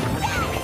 Back!